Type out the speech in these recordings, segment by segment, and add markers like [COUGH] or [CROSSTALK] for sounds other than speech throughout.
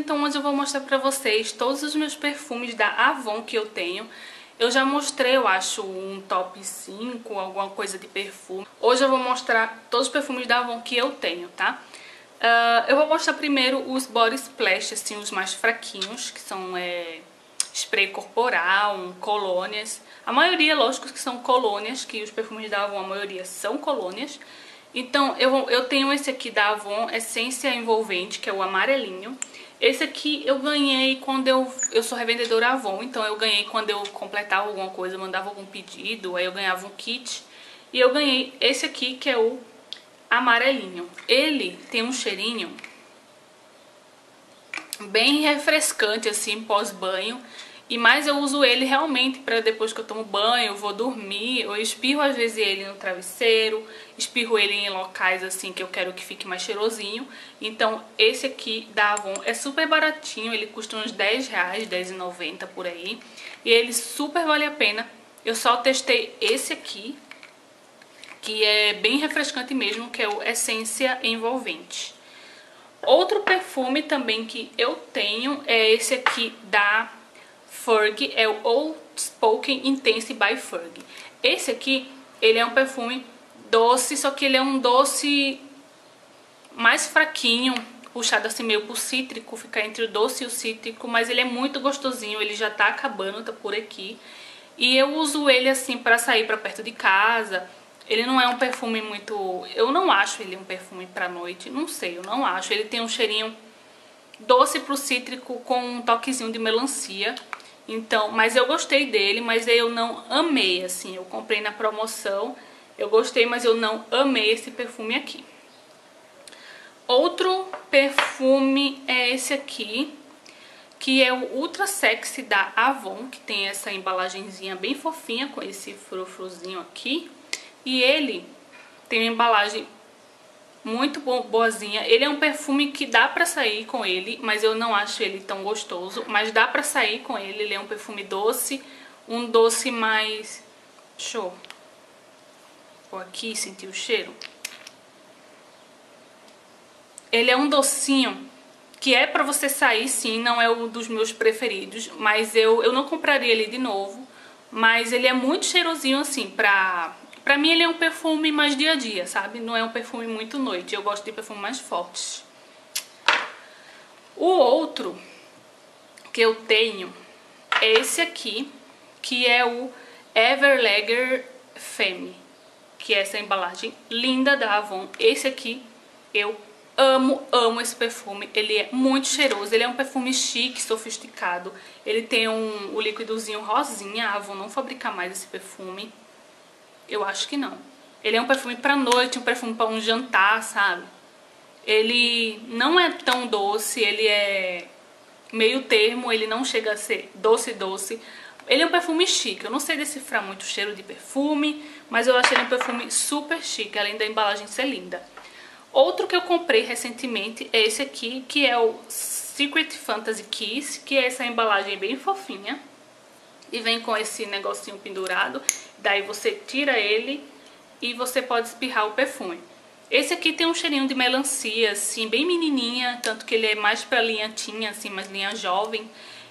então hoje eu vou mostrar pra vocês todos os meus perfumes da Avon que eu tenho. Eu já mostrei, eu acho, um top 5, alguma coisa de perfume. Hoje eu vou mostrar todos os perfumes da Avon que eu tenho, tá? Uh, eu vou mostrar primeiro os Body Splash, assim, os mais fraquinhos, que são é, spray corporal, colônias. A maioria, lógico, que são colônias, que os perfumes da Avon, a maioria são colônias. Então, eu, eu tenho esse aqui da Avon, Essência Envolvente, que é o amarelinho. Esse aqui eu ganhei quando eu... Eu sou revendedora Avon, então eu ganhei quando eu completava alguma coisa, mandava algum pedido, aí eu ganhava um kit. E eu ganhei esse aqui, que é o amarelinho. Ele tem um cheirinho bem refrescante, assim, pós-banho. E mais eu uso ele realmente para depois que eu tomo banho, vou dormir, eu espirro às vezes ele no travesseiro, espirro ele em locais assim que eu quero que fique mais cheirosinho. Então esse aqui da Avon é super baratinho, ele custa uns 10 reais, 10,90 por aí. E ele super vale a pena. Eu só testei esse aqui, que é bem refrescante mesmo, que é o Essência Envolvente. Outro perfume também que eu tenho é esse aqui da Ferg é o Old Spoken Intense by Ferg. Esse aqui, ele é um perfume doce, só que ele é um doce mais fraquinho, puxado assim meio pro cítrico, fica entre o doce e o cítrico, mas ele é muito gostosinho, ele já tá acabando, tá por aqui. E eu uso ele assim pra sair pra perto de casa. Ele não é um perfume muito... Eu não acho ele um perfume pra noite, não sei, eu não acho. Ele tem um cheirinho doce pro cítrico com um toquezinho de melancia. Então, mas eu gostei dele, mas eu não amei, assim. Eu comprei na promoção, eu gostei, mas eu não amei esse perfume aqui. Outro perfume é esse aqui, que é o Ultra Sexy da Avon, que tem essa embalagenzinha bem fofinha com esse frufruzinho aqui. E ele tem uma embalagem muito boazinha. Ele é um perfume que dá pra sair com ele, mas eu não acho ele tão gostoso. Mas dá pra sair com ele, ele é um perfume doce, um doce mais... Show. Vou aqui sentir o cheiro. Ele é um docinho que é pra você sair sim, não é um dos meus preferidos, mas eu, eu não compraria ele de novo. Mas ele é muito cheirosinho assim pra Pra mim ele é um perfume mais dia a dia, sabe? Não é um perfume muito noite, eu gosto de perfume mais fortes. O outro que eu tenho é esse aqui, que é o Everleger Femme, que é essa embalagem linda da Avon. Esse aqui eu amo, amo esse perfume. Ele é muito cheiroso, ele é um perfume chique, sofisticado. Ele tem um, o líquidozinho rosinha, a Avon não fabrica mais esse perfume. Eu acho que não. Ele é um perfume pra noite, um perfume pra um jantar, sabe? Ele não é tão doce, ele é meio termo, ele não chega a ser doce doce. Ele é um perfume chique, eu não sei decifrar muito o cheiro de perfume, mas eu achei ele um perfume super chique, além da embalagem ser linda. Outro que eu comprei recentemente é esse aqui, que é o Secret Fantasy Kiss, que é essa embalagem bem fofinha. E vem com esse negocinho pendurado. Daí você tira ele e você pode espirrar o perfume. Esse aqui tem um cheirinho de melancia, assim, bem menininha, tanto que ele é mais pra linha tinha, assim, mais linha jovem.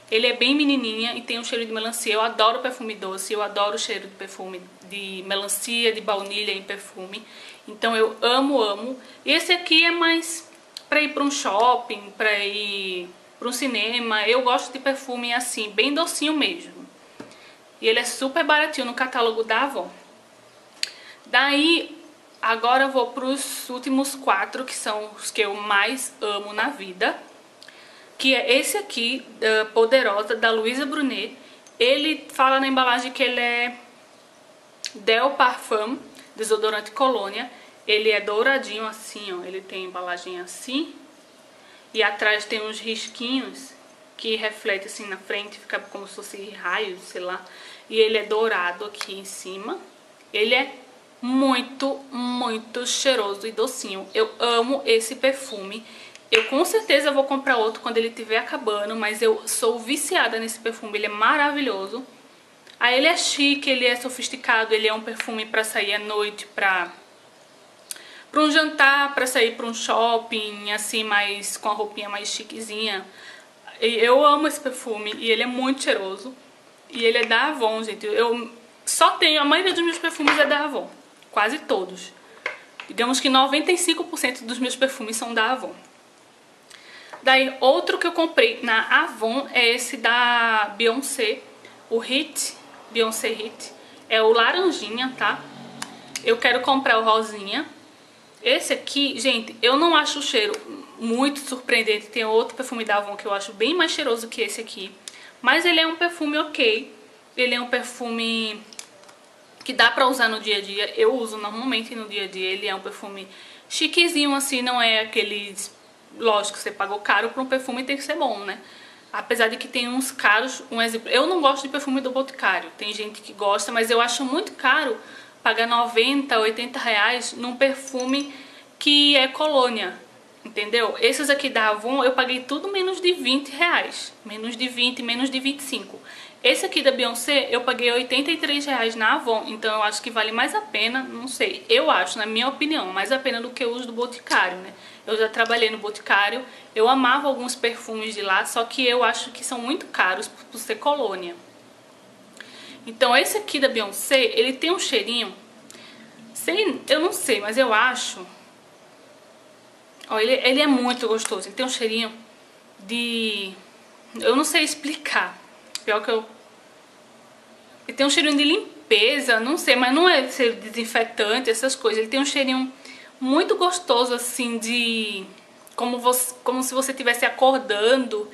Ele é bem menininha e tem um cheiro de melancia. Eu adoro perfume doce, eu adoro o cheiro de perfume de melancia, de baunilha em perfume. Então eu amo, amo. Esse aqui é mais pra ir pra um shopping, pra ir pra um cinema. Eu gosto de perfume assim, bem docinho mesmo. E ele é super baratinho no catálogo da Avon. Daí, agora eu vou para os últimos quatro, que são os que eu mais amo na vida. Que é esse aqui, Poderosa, da Luisa Brunet. Ele fala na embalagem que ele é Del Parfum, desodorante colônia. Ele é douradinho assim, ó. Ele tem embalagem assim. E atrás tem uns risquinhos que reflete assim na frente, fica como se fosse raios, sei lá. E ele é dourado aqui em cima. Ele é muito, muito cheiroso e docinho. Eu amo esse perfume. Eu com certeza vou comprar outro quando ele estiver acabando, mas eu sou viciada nesse perfume, ele é maravilhoso. Aí ele é chique, ele é sofisticado, ele é um perfume pra sair à noite, pra, para um jantar, para sair para um shopping, assim, mais com a roupinha mais chiquezinha. Eu amo esse perfume e ele é muito cheiroso. E ele é da Avon, gente. Eu só tenho, a maioria dos meus perfumes é da Avon. Quase todos. Digamos que 95% dos meus perfumes são da Avon. Daí, outro que eu comprei na Avon é esse da Beyoncé, o Hit, Beyoncé Hit. É o laranjinha, tá? Eu quero comprar o rosinha. Esse aqui, gente, eu não acho o cheiro muito surpreendente. Tem outro perfume da Avon que eu acho bem mais cheiroso que esse aqui. Mas ele é um perfume ok. Ele é um perfume que dá pra usar no dia a dia. Eu uso normalmente no dia a dia. Ele é um perfume chiquezinho, assim, não é aqueles... Lógico, você pagou caro por um perfume tem que ser bom, né? Apesar de que tem uns caros, um exemplo... Eu não gosto de perfume do Boticário. Tem gente que gosta, mas eu acho muito caro pagar 90, 80 reais num perfume que é colônia, entendeu? Esses aqui da Avon eu paguei tudo menos de 20 reais, menos de 20, menos de 25. Esse aqui da Beyoncé eu paguei 83 reais na Avon, então eu acho que vale mais a pena, não sei, eu acho, na minha opinião, mais a pena do que o uso do Boticário, né? Eu já trabalhei no Boticário, eu amava alguns perfumes de lá, só que eu acho que são muito caros por, ser colônia. Então esse aqui da Beyoncé, ele tem um cheirinho, sei, eu não sei, mas eu acho... Ó, ele, ele é muito gostoso, ele tem um cheirinho de... Eu não sei explicar, pior que eu... Ele tem um cheirinho de limpeza, não sei, mas não é ser desinfetante, essas coisas. Ele tem um cheirinho muito gostoso, assim, de... Como, você, como se você estivesse acordando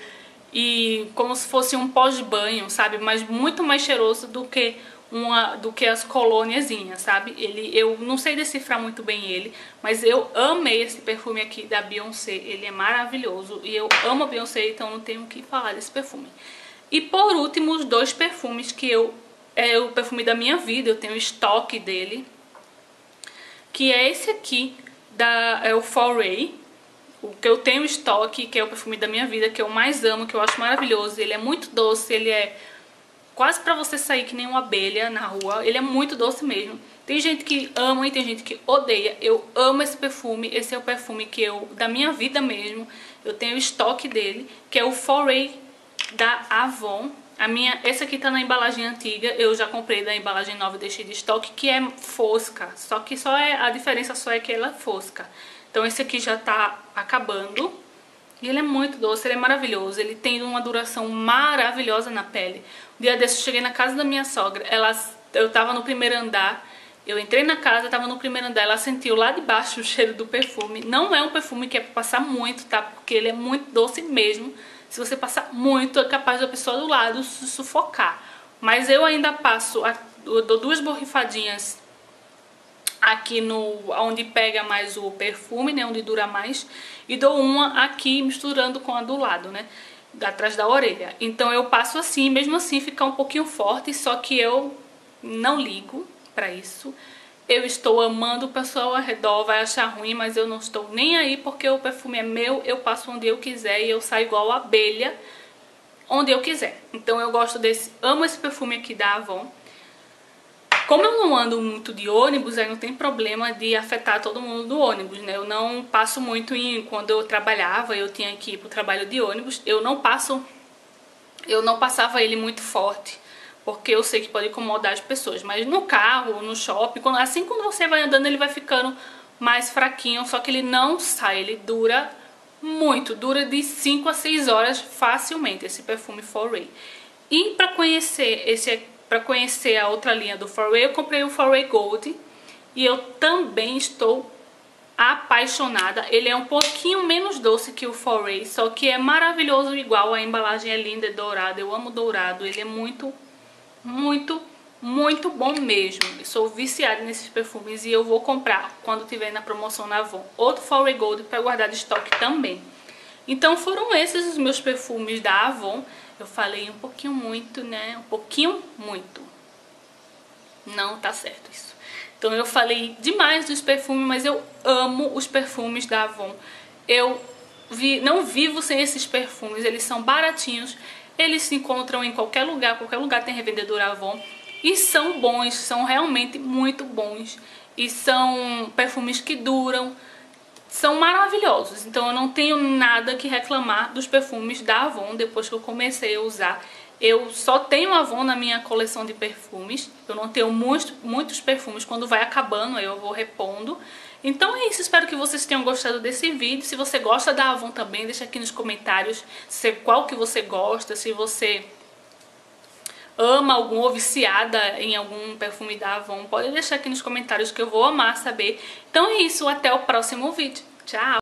e como se fosse um pós-banho, sabe? Mas muito mais cheiroso do que uma do que as colôniazinhas, sabe? Ele eu não sei decifrar muito bem ele, mas eu amei esse perfume aqui da Beyoncé. Ele é maravilhoso e eu amo a Beyoncé, então não tenho o que falar desse perfume. E por último, os dois perfumes que eu é o perfume da minha vida, eu tenho estoque dele, que é esse aqui da é o Foray, o que eu tenho estoque, que é o perfume da minha vida, que eu mais amo, que eu acho maravilhoso. Ele é muito doce, ele é quase pra você sair que nem uma abelha na rua. Ele é muito doce mesmo. Tem gente que ama e tem gente que odeia. Eu amo esse perfume. Esse é o perfume que eu, da minha vida mesmo, eu tenho estoque dele, que é o Foray da Avon. A minha, esse aqui tá na embalagem antiga, eu já comprei da embalagem nova deixei de estoque, que é fosca. Só que só é, a diferença só é que ela é fosca. Então esse aqui já tá acabando. E ele é muito doce, ele é maravilhoso. Ele tem uma duração maravilhosa na pele. Um dia desse eu cheguei na casa da minha sogra. Ela, eu tava no primeiro andar. Eu entrei na casa, tava no primeiro andar. Ela sentiu lá de baixo [LAUGHS] o cheiro do perfume. Não é um perfume que é pra passar muito, tá? Porque ele é muito doce mesmo. Se você passar muito, é capaz da pessoa do lado se sufocar. Mas eu ainda passo, eu dou duas borrifadinhas aqui no onde pega mais o perfume, né, onde dura mais, e dou uma aqui misturando com a do lado, né, atrás da orelha. Então eu passo assim, mesmo assim fica um pouquinho forte, só que eu não ligo para isso. Eu estou amando, o pessoal ao redor vai achar ruim, mas eu não estou nem aí porque o perfume é meu, eu passo onde eu quiser e eu saio igual abelha onde eu quiser. Então eu gosto desse, amo esse perfume aqui da Avon. Como eu não ando muito de ônibus, aí não tem problema de afetar todo mundo do ônibus, né? Eu não passo muito em... Quando eu trabalhava, eu tinha que ir pro trabalho de ônibus, eu não passo... Eu não passava ele muito forte, porque eu sei que pode incomodar as pessoas. Mas no carro, no shopping, quando, assim quando você vai andando, ele vai ficando mais fraquinho, só que ele não sai, ele dura muito, dura de 5 a 6 horas facilmente, esse perfume Foray. E para conhecer esse para conhecer a outra linha do Foray, eu comprei o Foray Gold e eu também estou apaixonada. Ele é um pouquinho menos doce que o Foray, só que é maravilhoso igual, a embalagem é linda, é dourada, eu amo dourado, ele é muito, muito, muito bom mesmo. Eu sou viciada nesses perfumes e eu vou comprar quando tiver na promoção na Avon outro Foray Gold para guardar de estoque também. Então foram esses os meus perfumes da Avon. Eu falei um pouquinho muito, né? Um pouquinho muito. Não tá certo isso. Então eu falei demais dos perfumes, mas eu amo os perfumes da Avon. Eu vi, não vivo sem esses perfumes, eles são baratinhos, eles se encontram em qualquer lugar, qualquer lugar tem revendedor Avon. E são bons, são realmente muito bons. e são perfumes que duram, são maravilhosos. Então eu não tenho nada que reclamar dos perfumes da Avon depois que eu comecei a usar. Eu só tenho Avon na minha coleção de perfumes. Eu não tenho muitos, muitos perfumes. Quando vai acabando, eu vou repondo. Então é isso, espero que vocês tenham gostado desse vídeo. Se você gosta da Avon também, deixa aqui nos comentários qual que você gosta, se você ama algum ou viciada em algum perfume da Avon, pode deixar aqui nos comentários que eu vou amar saber. Então é isso, até o próximo vídeo. Tchau!